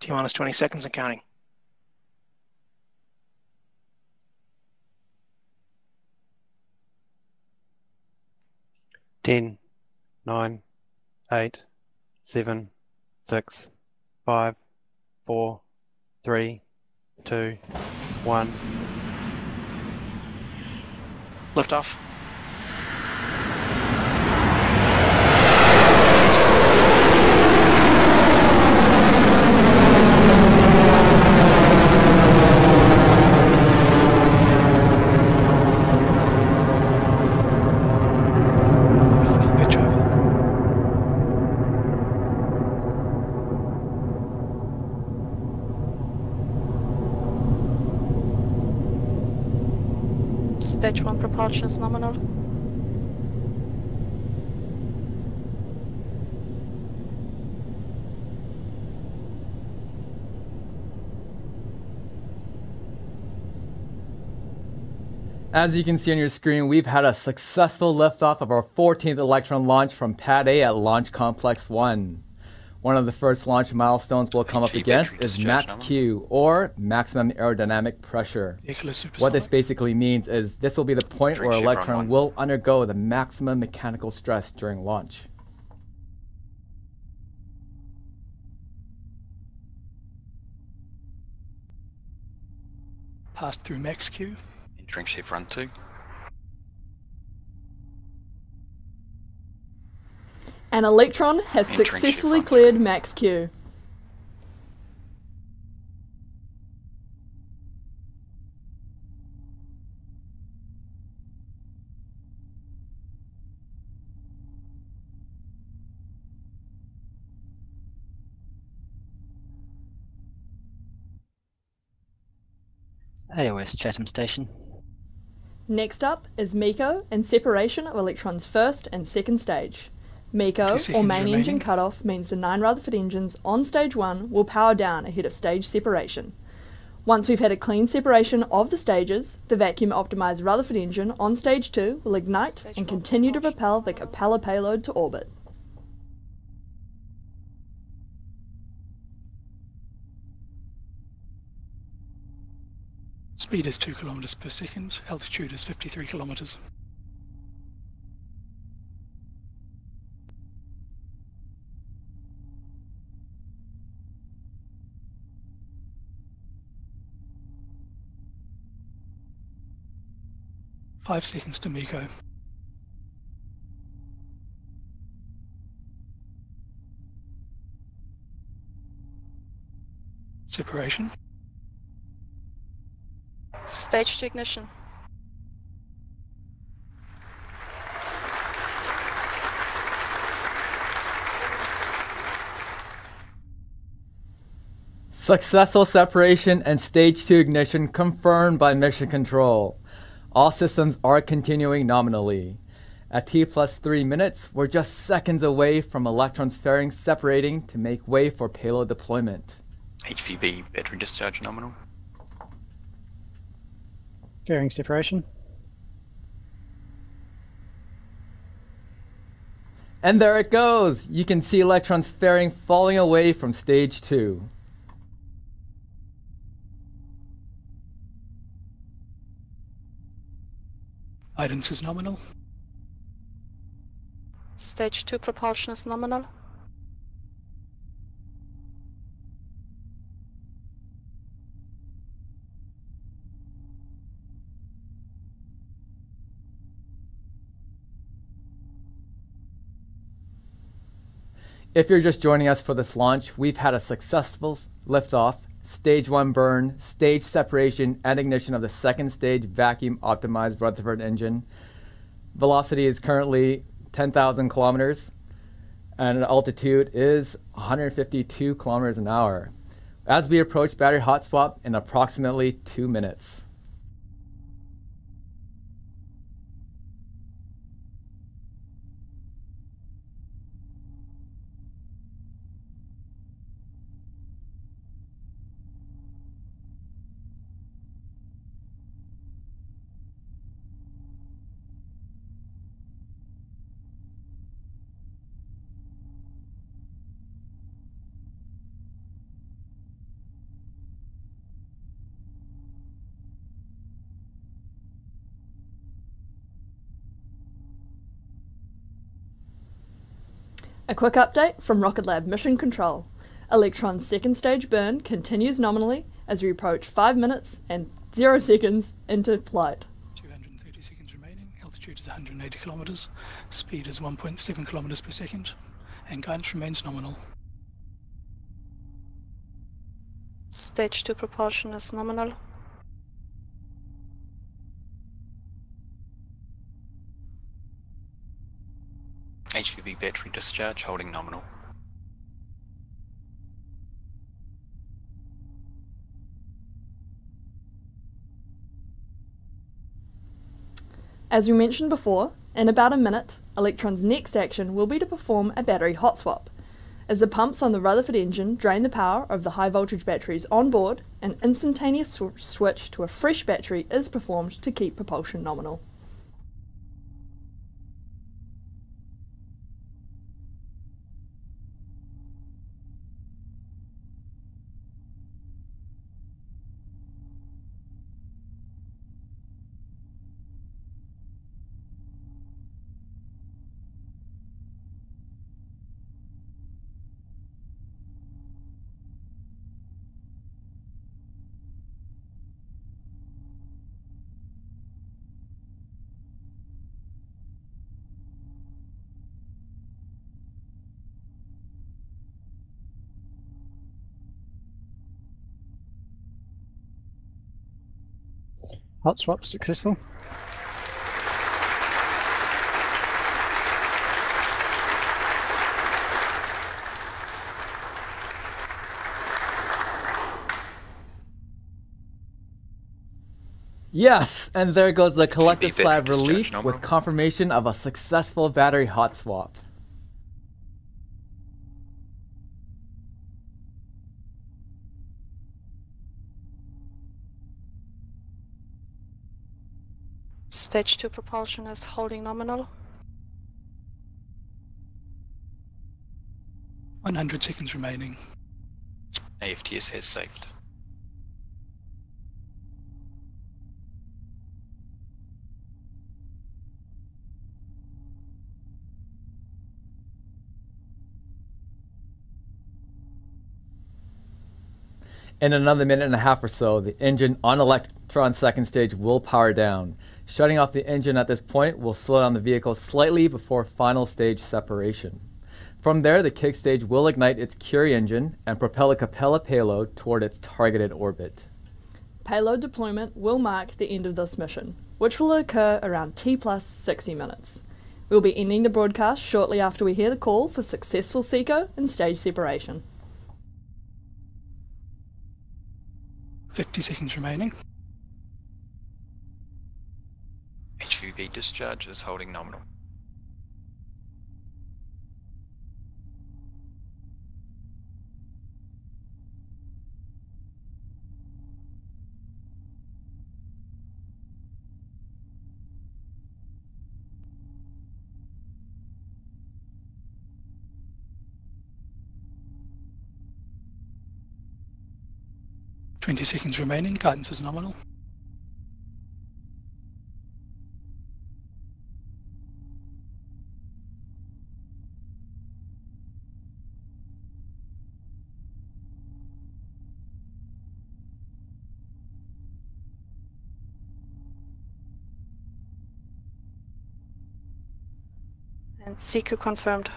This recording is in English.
T minus 20 seconds and counting. Ten, nine, eight, seven, six, five, four, three, two, one. Lift off. Stage 1 propulsion is nominal. As you can see on your screen, we've had a successful liftoff of our 14th Electron launch from Pad A at Launch Complex 1. One of the first launch milestones we'll come up against is max. Q, or maximum aerodynamic pressure. What this basically means is this will be the point where Electron will undergo the maximum mechanical stress during launch. Passed through max Q. Entering chevron 2. An Electron has Entering successfully cleared max Q. AOS Chatham Station. Next up is MECO and separation of Electron's first and second stage. MECO, or seconds main engine remaining. cutoff, means the nine Rutherford engines on stage 1 will power down ahead of stage separation. Once we've had a clean separation of the stages, the vacuum optimized Rutherford engine on stage 2 will ignite Stage and continue to propel the is. Capella payload to orbit. Speed is 2 kilometers per second. Altitude is 53 kilometers. Five seconds to MECO. Separation. Stage 2 ignition. Successful separation and stage 2 ignition confirmed by mission control. All systems are continuing nominally. At T plus 3 minutes, we're just seconds away from Electron's fairing separating to make way for payload deployment. HVB battery discharge nominal. Fairing separation. And there it goes! You can see Electron's fairing falling away from stage 2. Guidance is nominal. Stage 2 propulsion is nominal. If you're just joining us for this launch, we've had a successful liftoff, stage one burn, stage separation, and ignition of the second stage vacuum optimized Rutherford engine. Velocity is currently 10,000 kilometers, and altitude is 152 kilometers an hour. As we approach battery hot swap in approximately two minutes. A quick update from Rocket Lab Mission Control. Electron's second stage burn continues nominally as we approach 5 minutes and 0 seconds into flight. 230 seconds remaining. Altitude is 180 kilometers. Speed is 1.7 kilometers per second. And guidance remains nominal. Stage 2 propulsion is nominal. HVB battery discharge holding nominal. As we mentioned before, in about a minute, Electron's next action will be to perform a battery hot swap. As the pumps on the Rutherford engine drain the power of the high voltage batteries on board, an instantaneous sw- switch to a fresh battery is performed to keep propulsion nominal. Hot swap successful. Yes, and there goes the collective battery sigh of relief with confirmation of a successful battery hot swap. Stage 2 propulsion is holding nominal. 100 seconds remaining. AFTS has saved. In another minute and a half or so, the engine on Electron second stage will power down. Shutting off the engine at this point will slow down the vehicle slightly before final stage separation. From there, the kick stage will ignite its Curie engine and propel a Capella payload toward its targeted orbit. Payload deployment will mark the end of this mission, which will occur around T plus 60 minutes. We'll be ending the broadcast shortly after we hear the call for successful SECO and stage separation. 50 seconds remaining. HVB discharge is holding nominal. Twenty seconds remaining. Guidance is nominal. And SECO confirmed.